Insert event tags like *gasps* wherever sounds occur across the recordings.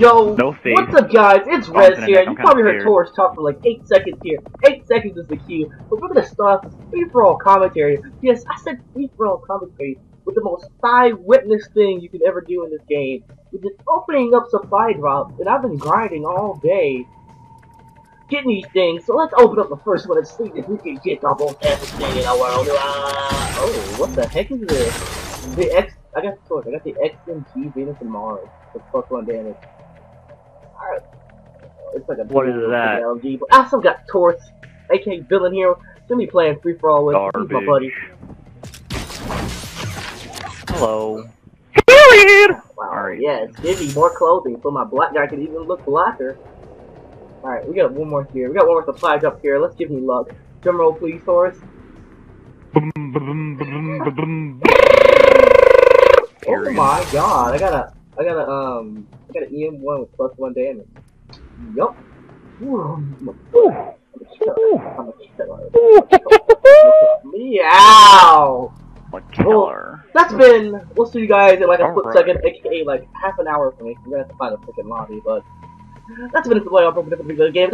Yo, No what's up guys? It's Rez Confident, here. You probably heard scared. Torch talk for like 8 seconds here. 8 seconds is the cue. But we're gonna start this free-for-all commentary. Yes, I said free-for-all commentary with the most eye-witness thing you could ever do in this game. Which is opening up supply drops, and I've been grinding all day. Getting these things, so let's open up the first one and see if we can get the most epic thing in the world. Ah, oh, what the heck is this? The X, I got the torch. I got the XMG Venus and Mars. The fuck plus one damage. Alright. It's like a What is dual that? LG, but I still got Torts, aka Villain here. Gonna be playing free for all with He's my buddy. Hello. Period! Wow. Alright. Yes, give me more clothing so my black guy can even look blacker. Alright, we got one more here. We got one more supply up here. Let's give me luck. Drum roll, please, boom. Oh my god, I got a, I got a, um, I got an EM1 with plus one damage. Yup. Ooh, I'm a- Ooh. A killer. I'm a killer. Meow! What? That's been. We'll see you guys in like a All split right. second, aka like half an hour for me. We're gonna have to find a freaking lobby, but that's been a play on different video games.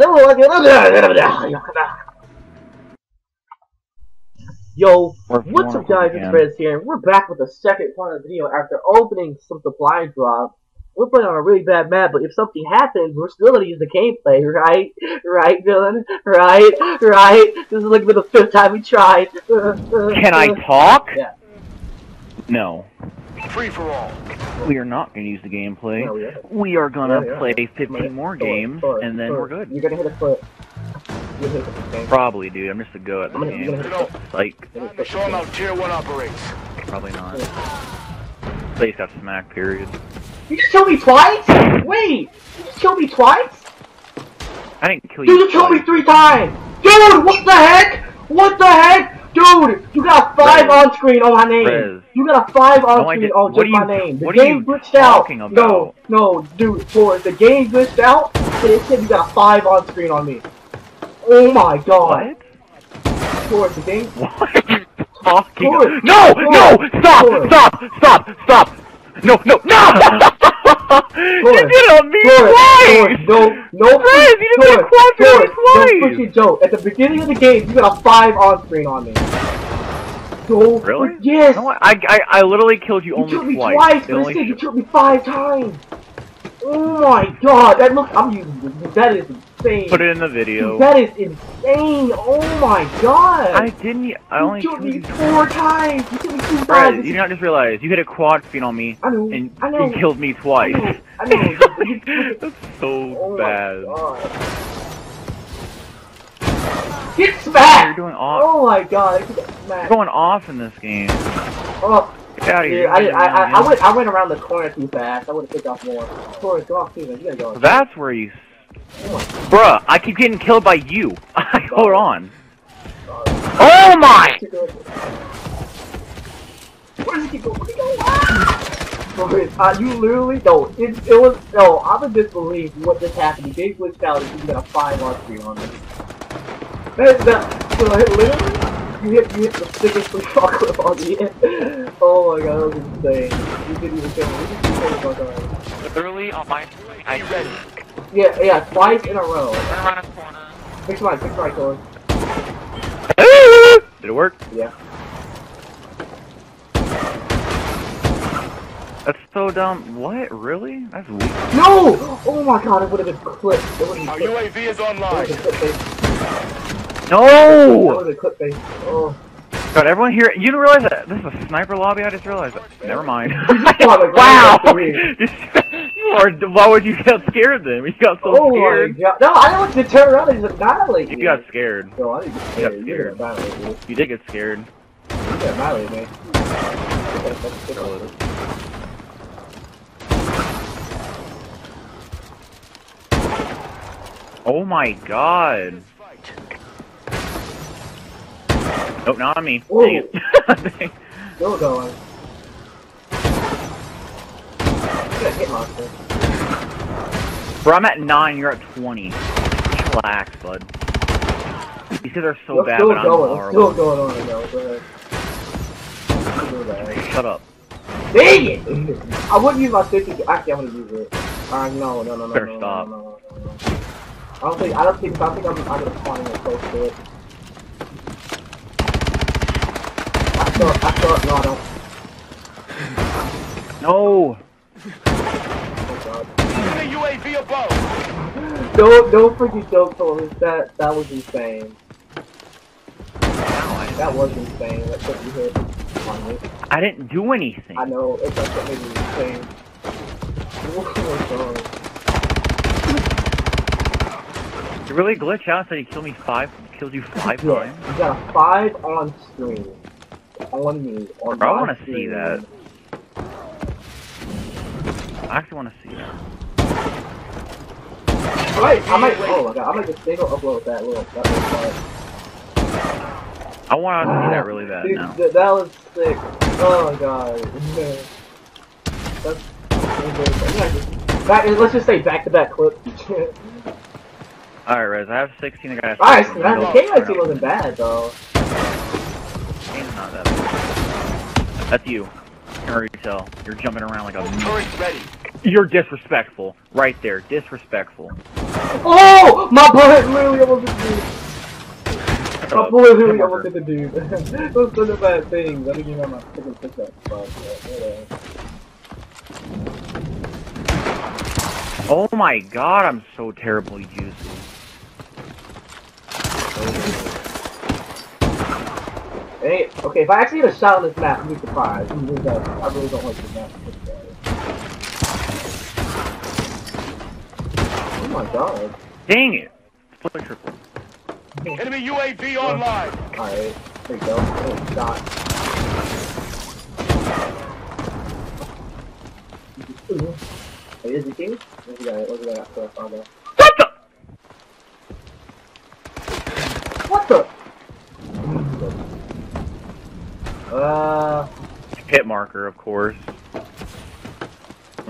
Yo, what's up, guys? It's. Frizz here, and we're back with the second part of the video after opening some supply drops. We're playing on a really bad map, but if something happens, we're still gonna use the gameplay, right? Right, villain? Right? Right? This is like the fifth time we tried. Can I talk? Yeah. No. Free for all. We are not going to use the gameplay. No, yeah. We are gonna Yeah, yeah. play Come 15 more come games, come and then come we're good. You're gonna hit a foot. You're gonna hit a foot. Probably, dude. I'm just a go at I'm the gonna, game. gonna You hit a know, foot. Like, You're gonna hit a show them how Tier 1 operates. probably not. Place got smacked, period. You just killed me twice? Wait! You just killed me twice? I didn't kill you. You just killed me three times! Dude, what the heck? What the heck? Dude, you got a five Rez. on screen on my name. Rez. You got a five on No, screen on just my name. The what are game you glitched out. talking No, no, dude, for the game glitched out, and it said you got a five on screen on me. Oh my god. What? Towards the game. *laughs* What are you talking about? No! No! Stop! Torres. Stop! Stop! Stop! No! No! No! You did it on me Torres, twice! Torres, no, no, Rez, you did Torres, quad for me Torres, twice! Don't push your joke. At the beginning of the game, you got a five on screen on me. So, Really? Yes. No, I, I, I literally killed you You only killed me twice. twice, It but only instead you sh- killed me five times. Oh my god, that look, I'm using this. That is insane. Put it in the video. That is insane. Oh my god. I didn't. I you only killed killed me four times. You killed me two times. you did not just realize you hit a quad feed on me I know. and I know. you killed me *laughs* twice. I know. I know. That's so oh bad. my god. Get smacked. You're doing off. Oh my god. You're going off in this game. Oh, Get out of here. dude, I, did, I, I, I went, I went around the corner too fast. I would have picked off more. Torres, go off man. You gotta go. That's where you. Oh Bruh, I keep getting killed by you. *laughs* Hold on. Oh my! Where does he keep going? Where does he go? Ah! Torres, uh, you literally no. It, it was no. I'm in disbelief what just happened. The game glitched out and you got a five on screen on me. That, that, so literally, you hit you hit the sickest free fucker the me. *laughs* Oh my god, that was insane. You didn't even kill me. You didn't even kill me, fucker. Literally on my I ready. Yeah, yeah, twice in a row. Turn around a corner. Fix mine, fix right, Torres. Did it work? Yeah. That's so dumb. What? Really? That's weak. No! Oh my god, it would have been clipped. It would have Our been clipped. UAV is It would online. have been clipped. That No! would have been clipped. Oh. God, everyone here, you didn't realize that this is a sniper lobby? I just realized that. Never mind. *laughs* wow! *laughs* you are, why would you get scared then? You got so Oh my scared. god. No, I don't want to turn around and just annihilate You me. got scared. No, I didn't get scared. You scared. got annihilate me. You did get scared. You got annihilate me. Okay. Oh my god. Nope, not on me. Whoa. Dang it. *laughs* Still going. Hit monster. Bro, I'm at 9, you're at 20. Relax, bud. These guys are so You're bad, still but I'm going. Horrible. still going on right now. Shut up. Dang it! *laughs* I wouldn't use my 50. Actually, I'm gonna use it. Uh, no, no, no, no, Better no, stop. no, no, no, no. I don't think. I don't think. I think I'm. I'm gonna spawn in close to it. I thought. I thought. No. No! Oh god. UAV above. Don't don't freaking joke, Taurus. That that was insane. That was insane. That's what you hit on me. I didn't do anything. I know. It's like me insane. Oh my god. You really glitch out so you killed me five, killed you five Yeah, times? you got a five on screen. On me. On Bro, I wanna see that. I actually want to see that. I might, I might, oh my god, I might just single upload that little, that little part. I want to see that really bad Dude, now. th- that was sick. Oh my god. *laughs* That's, that's let's just say back-to-back clips. *laughs* Alright, Rez, I have 16, I got Alright, 16. so that, the Go. wasn't bad though. Game's not that. That's you. I can already tell. You're jumping around like a... Turret ready. You're disrespectful. Right there. Disrespectful. Oh! My bullet literally almost hit the dude. My Uh, bullet literally almost hit the dude. *laughs* that was such a bad thing. I didn't even have my freaking pickup. But, yeah. Oh my god, I'm so terribly juicy. Hey, okay, if I actually get a shot on this map, I'm surprised. I'm really don't- I really don't like this map. Oh my god. Dang it! Triple. Enemy UAV online. Alright, there you go. Oh, shot. Ooh. Hey, is he king? Where's the guy? Where's the guy? So I found out. What the? What the? Uh, Hit marker, of course.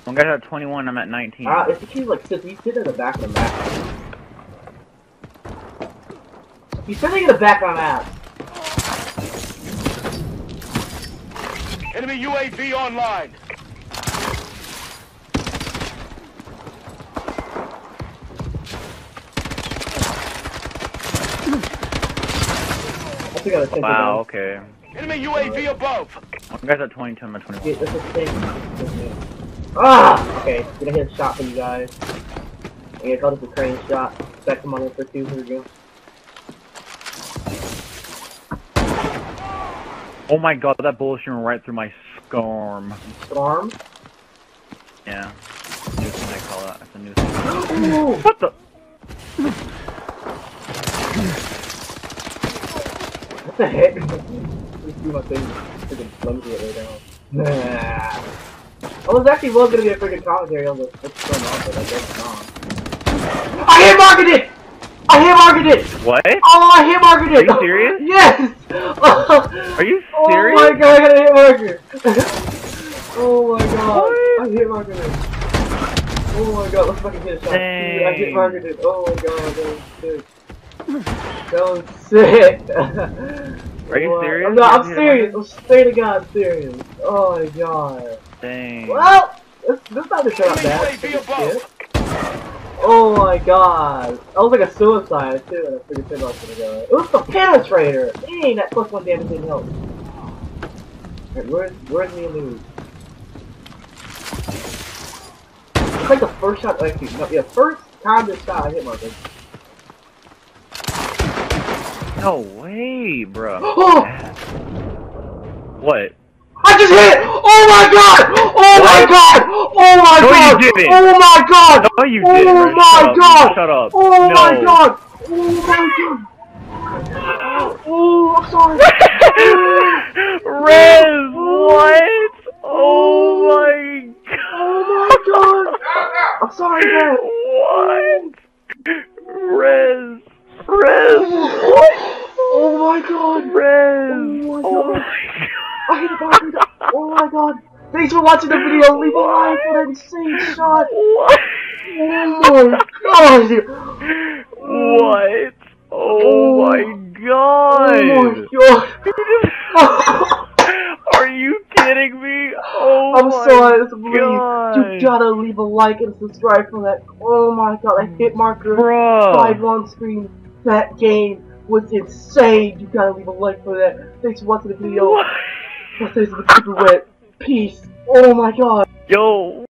One guy's at 21, I'm at 19. uh, if the king's like sits, he's sitting in the back of the map. He's sitting in the back of the map. Enemy UAV online. I think I gotta take wow, okay. Enemy UAV above. One guy's at 22, I'm at down. 21. Yeah, this is thing. Ah! Okay, gonna hit a shot for you guys. Yeah, call this a crane shot. Back to Modern for two. Here we go. Oh my god, that bullet went right through my scarm. Storm. Yeah. New thing they call that. That's a new thing. *gasps* What the? What the heck? Just do my thing. Freaking clumsy it way down. Nah. I was actually was gonna be a freaking commentary on the what's going on, but I guess not. I hit marketed it! I hit marketed it! What? Oh, I hit marketed it! Are you serious? *laughs* Yes! Are you *laughs* oh serious? *laughs* Oh serious? my god, I got a hit marker! oh my god, What? I hit marketed. Oh my god, let's fucking hit a shot. Dude, I hit Dang. marketed. Oh my god, that was sick. That was sick. Are you What? serious? I'm, not, I'm serious. marker? I'm straight to God serious. Oh my god. Dang. Well, this, this not just not Enemy bad. UAV. Oh my god. That was like a suicide too, and I figured ten bucks ago. It was the penetrator! Dang, that plus one damage didn't help. Alright, where's, where's me and Lou? It's like the first shot, actually, no, yeah, first time this shot I hit Marcus. No way, bro. Oh! *gasps* What? I just hit! Oh my god! Oh my What? god! Oh my No, you god! didn't. Oh my god! No, you oh didn't, Rich. my Shut up. god! Shut up. Oh No. my god! Oh my god! Oh, I'm sorry. *laughs* Rez, oh. what? Oh, oh my god. Oh my god! I'm sorry, man. *laughs* What? Rez, Rez, what? Oh my god! Rez, Oh my oh God. I hit the button. Oh my god! Thanks for watching the video. Leave a like for that insane shot. What? Oh my god! What? Oh Oh. my god! Oh my god! *laughs* Are you kidding me? Oh I'm my sorry, it's bleed. God. You gotta leave a like and subscribe for that. Oh my god, that hit marker Bro. five on screen. That game was insane. You gotta leave a like for that. Thanks for watching the video. What? This is the Super Wet. Peace. Oh my god. Yo,